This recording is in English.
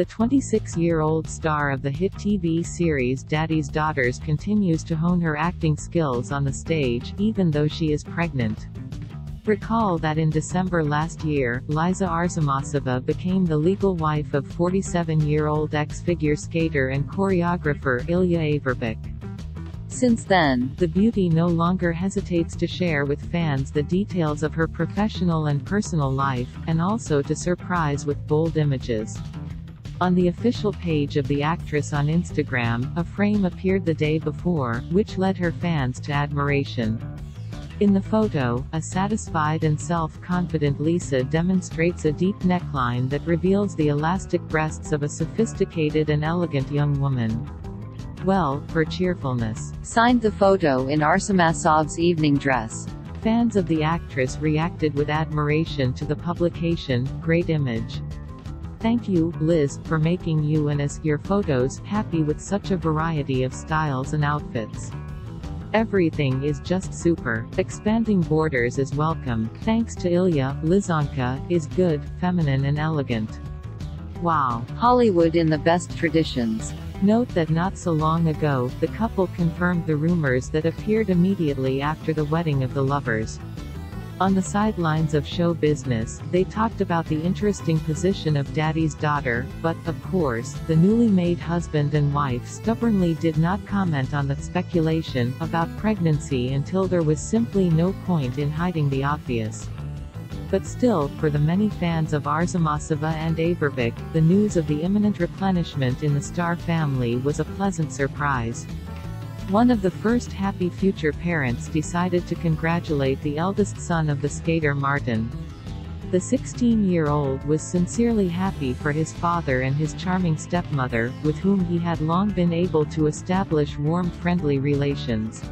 The 26-year-old star of the hit TV series Daddy's Daughters continues to hone her acting skills on the stage, even though she is pregnant. Recall that in December last year, Liza Arzamasova became the legal wife of 47-year-old ex-figure skater and choreographer Ilya Averbukh. Since then, the beauty no longer hesitates to share with fans the details of her professional and personal life, and also to surprise with bold images. On the official page of the actress on Instagram, a frame appeared the day before, which led her fans to admiration. In the photo, a satisfied and self-confident Lisa demonstrates a deep neckline that reveals the elastic breasts of a sophisticated and elegant young woman well, for cheerfulness. Signed the photo in Arzamasov's evening dress. Fans of the actress reacted with admiration to the publication, great image. Thank you, Liz, for making you and us, your photos, happy with such a variety of styles and outfits. Everything is just super. Expanding borders is welcome. Thanks to Ilya, Lizonka, is good, feminine and elegant. Wow. Hollywood in the best traditions. Note that not so long ago, the couple confirmed the rumors that appeared immediately after the wedding of the lovers. On the sidelines of show business, they talked about the interesting position of daddy's daughter, but, of course, the newly made husband and wife stubbornly did not comment on the speculation about pregnancy until there was simply no point in hiding the obvious. But still, for the many fans of Arzamasova and Averbukh, the news of the imminent replenishment in the star family was a pleasant surprise. One of the first happy future parents decided to congratulate the eldest son of the skater Martin. The 16-year-old was sincerely happy for his father and his charming stepmother, with whom he had long been able to establish warm friendly relations.